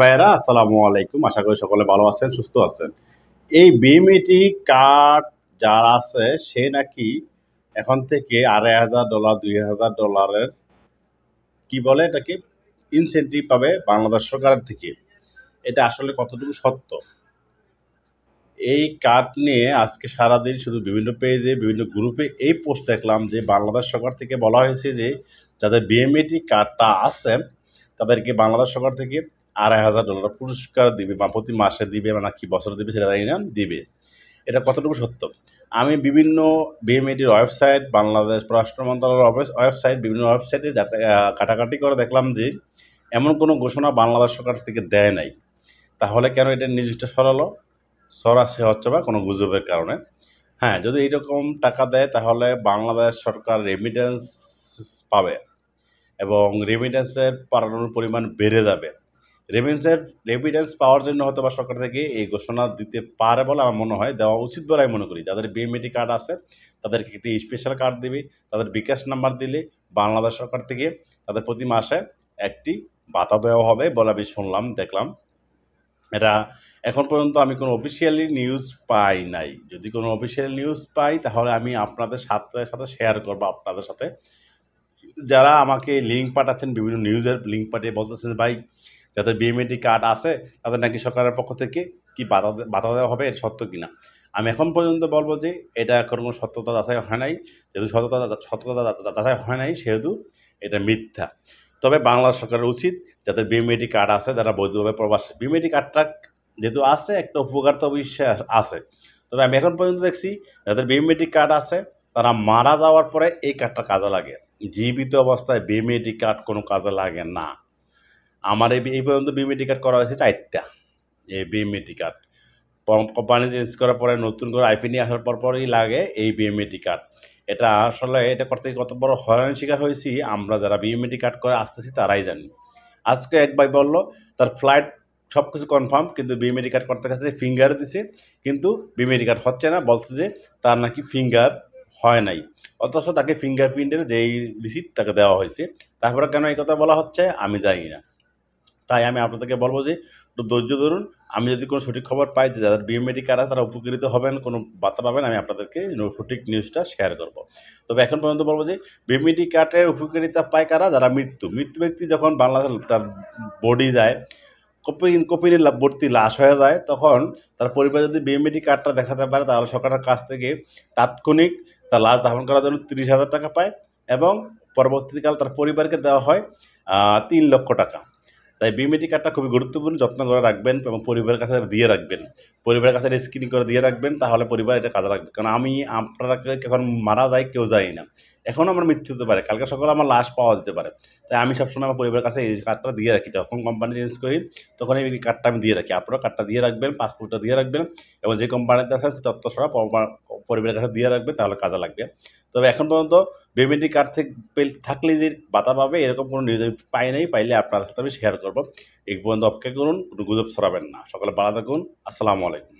ভাইয়েরা, আসসালামু আলাইকুম। আশা করি সকলে ভালো আছেন, সুস্থ আছেন। এই বিএমইটি কার্ড যার আছে, সে নাকি এখন থেকে আড়াই হাজার ডলার, দুই হাজার ডলারের, কি বলে এটাকে ইনসেন্টিভ পাবে বাংলাদেশ সরকারের থেকে। এটা আসলে কতটুকু সত্য? এই কার্ড নিয়ে আজকে সারাদিন শুধু বিভিন্ন পেজে বিভিন্ন গ্রুপে এই পোস্ট দেখলাম যে বাংলাদেশ সরকার থেকে বলা হয়েছে যে, যাদের বিএমইটি কার্ডটা আছে, তাদেরকে বাংলাদেশ সরকার থেকে আড়াই হাজার ডলার পুরস্কার দিবে বা প্রতি মাসে দিবে বা নাকি বছরে দিবে সেটা জানি না, দিবে। এটা কতটুকু সত্য? আমি বিভিন্ন বিএমএডির ওয়েবসাইট বাংলাদেশ পররাষ্ট্র মন্ত্রণালয়ের ওয়েবসাইট বিভিন্ন ওয়েবসাইটে কাটাকাটি করে দেখলাম যে এমন কোনো ঘোষণা বাংলাদেশ সরকার থেকে দেয় নাই। তাহলে কেন এটা নির্দিষ্ট সরালো? সরাসরি হচ্ছে বা কোনো গুজবের কারণে। হ্যাঁ যদি এইরকম টাকা দেয় তাহলে বাংলাদেশ সরকার রেমিটেন্স পাবে এবং রেমিটেন্সের পাঠানোর পরিমাণ বেড়ে যাবে। রেমিটেন্সের, রেমিটেন্স পাওয়ার জন্য হয়তো বা সরকার থেকে এই ঘোষণা দিতে পারে বলে আমার মনে হয়, দেওয়া উচিত বলে আমি মনে করি। যাদের বিএমএটি কার্ড আছে, তাদেরকে একটি স্পেশাল কার্ড দিবে, তাদের বিকাশ নাম্বার দিলে বাংলাদেশ সরকার থেকে তাদের প্রতি মাসে একটি বাতা দেওয়া হবে বলে আমি শুনলাম, দেখলাম। এটা এখন পর্যন্ত আমি কোনো অফিসিয়ালি নিউজ পাই নাই। যদি কোনো অফিসিয়াল নিউজ পাই, তাহলে আমি আপনাদের সাথে সাথে শেয়ার করব আপনাদের সাথে। যারা আমাকে লিঙ্ক পাঠাচ্ছেন, বিভিন্ন নিউজের লিঙ্ক পাঠিয়ে বলতেছেন, ভাই যাদের বিএমএটি কার্ড আছে, তাদের নাকি সরকারের পক্ষ থেকে কি বাধা বাধা দেওয়া হবে? এটা সত্য কিনা? আমি এখন পর্যন্ত বলব যে, এটা কোনো সত্যতা যাচাই হয় নাই। যেহেতু সত্যতা সত্যতা যাচাই হয় নাই, সেহেতু এটা মিথ্যা। তবে বাংলা সরকারের উচিত যাদের বিএমএটি কার্ড আছে, যারা বৈধভাবে প্রবাস বিএমএটি কার্ডটা যেহেতু আছে, একটা উপকার তো আছে। তবে আমি এখন পর্যন্ত দেখছি, যাদের বিএমএটি কার্ড আছে, তারা মারা যাওয়ার পরে এই কার্ডটা কাজে লাগে। জীবিত অবস্থায় বিএমএটি কার্ড কোনো কাজে লাগে না। আমার এই পর্যন্ত বিএমএটি কার্ড করা হয়েছে চারটা। এই বিএমএটি কার্ড কোম্পানি চেঞ্জ করার পরে, নতুন করে আইপি নিয়ে আসার পর পরই লাগে এই বিএমএটি কার্ড এটা আসলে এটা করতে কত বড় হয়রানির শিকার হয়েছি। আমরা যারা বিএমএটি কার্ড করে আসতেছি, তারাই জানি। আজকে এক ভাই বলল, তার ফ্লাইট সব কিছু কনফার্ম কিন্তু বিএমএটি কার্ড করতে গেছে ফিঙ্গার দিছে। কিন্তু বিএমএটি কার্ড হচ্ছে না, বলছে যে তার নাকি ফিঙ্গার হয় নাই। অথচ তাকে ফিঙ্গারপ্রিন্টের যেই রিসিট তাকে দেওয়া হয়েছে। তারপরে কেন এই কথা বলা হচ্ছে, আমি জানি না। তাই আমি আপনাদেরকে বলব যে একটু ধৈর্য ধরুন। আমি যদি কোনো সঠিক খবর পাই যে যাদের বিএমএডি আছে তারা উপকৃত হবেন, কোনো বার্তা পাবেন, আমি আপনাদেরকে সঠিক নিউজটা শেয়ার করব। তবে এখন পর্যন্ত বলব যে বিএমএডি কার্ডের উপকারিতা পায় কারা? যারা মৃত্যু। মৃত্যু ব্যক্তি যখন বাংলাদেশ তার বডি যায় কপি কপিনের ভর্তি লাশ হয়ে যায়, তখন তার পরিবার যদি বিএমএডি কার্ডটা দেখাতে পারে, তাহলে সরকারের কাছ থেকে তাৎক্ষণিক তার লাশ দাফন করার জন্য তিরিশ হাজার টাকা পায় এবং পরবর্তীকাল তার পরিবারকে দেওয়া হয় তিন লক্ষ টাকা। তাই বিএমএটি কার্ডটা খুবই গুরুত্বপূর্ণ, যত্ন করে রাখবেন এবং পরিবারের কাছে দিয়ে রাখবেন। পরিবারের কাছে স্ক্রিনিং করে দিয়ে রাখবেন, তাহলে পরিবার এটা কাজে রাখবে কারণ আমি, আপনারা এখন মারা যায় কেউ যায় না। এখনও আমার মৃত্যু হতে পারে, কালকে সকালে আমার লাশ পাওয়া যেতে পারে। তাই আমি সবসময় আমার পরিবারের কাছে এই কার্ডটা দিয়ে রাখি, যখন কোম্পানি চেঞ্জ করি, তখন এই কার্ডটা আমি দিয়ে রাখি। আপনারা কার্ডটা দিয়ে রাখবেন পাসপোর্টটা দিয়ে রাখবেন এবং যে কোম্পানিতে আছেন তথ্য সরা পরিবারের কাছে দিয়ে রাখবে, তাহলে কাজে লাগবে। তবে এখন পর্যন্ত বেমেন্টি কার্ড থেকে থাকলে যে বাতা পাবে, এরকম কোনো নিউজ আমি পাই নাই, পাইলে আপনাদের সাথে আমি শেয়ার করব। এই পর্যন্ত অপেক্ষা করুন, কোনো গুজব ছড়াবেন না। সকালে বাড়া থাকুন, আসসালামু আলাইকুম।